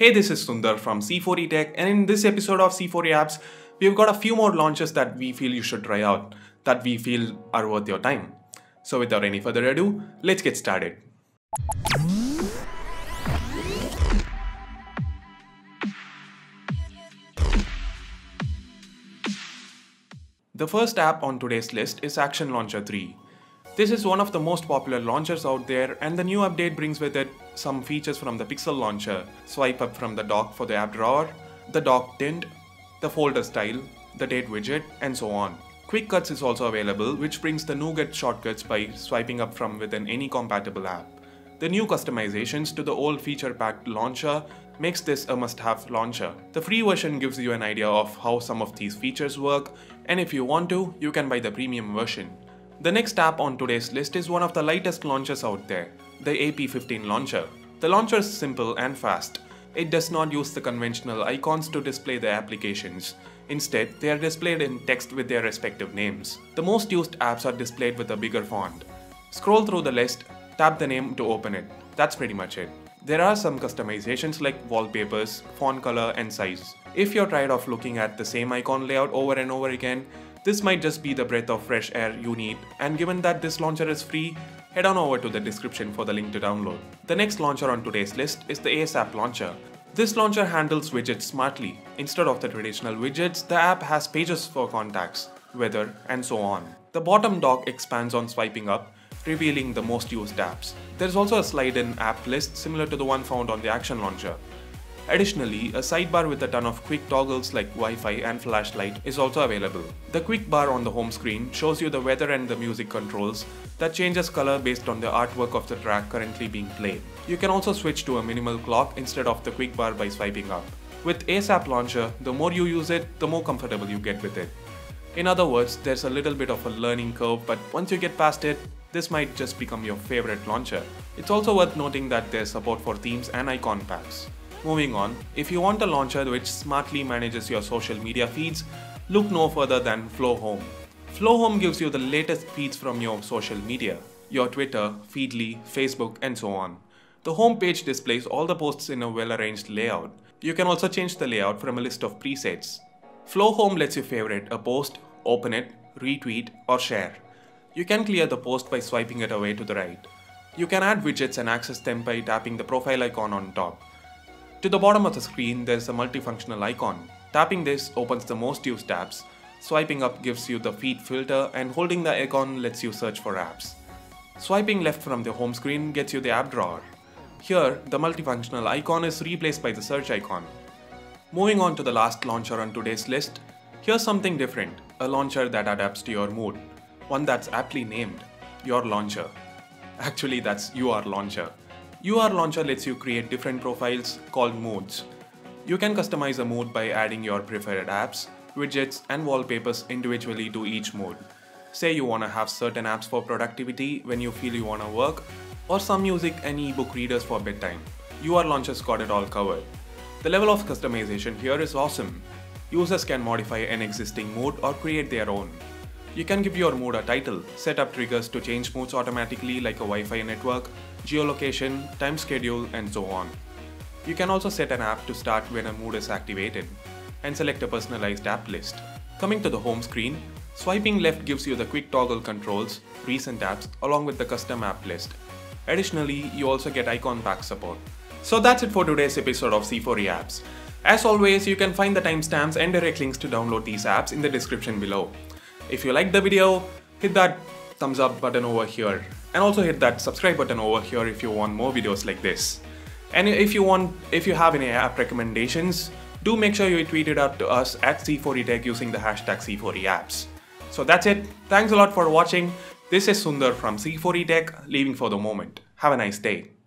Hey, this is Sundar from C4E Tech, and in this episode of C4E Apps, we've got a few more launches that we feel you should try out, that we feel are worth your time. So, without any further ado, let's get started. The first app on today's list is Action Launcher 3. This is one of the most popular launchers out there and the new update brings with it some features from the Pixel launcher, swipe up from the dock for the app drawer, the dock tint, the folder style, the date widget and so on. Quick Cuts is also available which brings the Nougat shortcuts by swiping up from within any compatible app. The new customizations to the old feature-packed launcher makes this a must-have launcher. The free version gives you an idea of how some of these features work and if you want to, you can buy the premium version. The next app on today's list is one of the lightest launchers out there, the AP15 launcher. The launcher is simple and fast. It does not use the conventional icons to display the applications. Instead, they are displayed in text with their respective names. The most used apps are displayed with a bigger font. Scroll through the list, tap the name to open it. That's pretty much it. There are some customizations like wallpapers, font color and size. If you're tired of looking at the same icon layout over and over again, this might just be the breath of fresh air you need and given that this launcher is free, head on over to the description for the link to download. The next launcher on today's list is the ASAP launcher. This launcher handles widgets smartly. Instead of the traditional widgets, the app has pages for contacts, weather, and so on. The bottom dock expands on swiping up, revealing the most used apps. There's also a slide-in app list similar to the one found on the Action Launcher. Additionally, a sidebar with a ton of quick toggles like Wi-Fi and flashlight is also available. The quick bar on the home screen shows you the weather and the music controls that changes color based on the artwork of the track currently being played. You can also switch to a minimal clock instead of the quick bar by swiping up. With ASAP Launcher, the more you use it, the more comfortable you get with it. In other words, there's a little bit of a learning curve, but once you get past it, this might just become your favorite launcher. It's also worth noting that there's support for themes and icon packs. Moving on, if you want a launcher which smartly manages your social media feeds, look no further than Flow Home. Flow Home gives you the latest feeds from your social media, your Twitter, Feedly, Facebook, and so on. The home page displays all the posts in a well-arranged layout. You can also change the layout from a list of presets. Flow Home lets you favorite a post, open it, retweet, or share. You can clear the post by swiping it away to the right. You can add widgets and access them by tapping the profile icon on top. To the bottom of the screen, there's a multifunctional icon. Tapping this opens the most used apps. Swiping up gives you the feed filter and holding the icon lets you search for apps. Swiping left from the home screen gets you the app drawer. Here, the multifunctional icon is replaced by the search icon. Moving on to the last launcher on today's list, here's something different, a launcher that adapts to your mood. One that's aptly named, Your Launcher. Actually, that's UR Launcher. UR Launcher lets you create different profiles called modes. You can customize a mode by adding your preferred apps, widgets, and wallpapers individually to each mode. Say you want to have certain apps for productivity when you feel you want to work, or some music and ebook readers for bedtime. UR Launcher's got it all covered. The level of customization here is awesome. Users can modify an existing mode or create their own. You can give your mood a title, set up triggers to change modes automatically like a Wi-Fi network, geolocation, time schedule, and so on. You can also set an app to start when a mood is activated, and select a personalized app list. Coming to the home screen, swiping left gives you the quick toggle controls, recent apps, along with the custom app list. Additionally, you also get icon pack support. So that's it for today's episode of C4E Apps. As always, you can find the timestamps and direct links to download these apps in the description below. If you liked the video, hit that thumbs up button over here and also hit that subscribe button over here if you want more videos like this. And if you want, if you have any app recommendations, do make sure you tweet it out to us at C4E Tech using the hashtag C4E Apps. So that's it. Thanks a lot for watching. This is Sundar from C4E Tech, leaving for the moment. Have a nice day.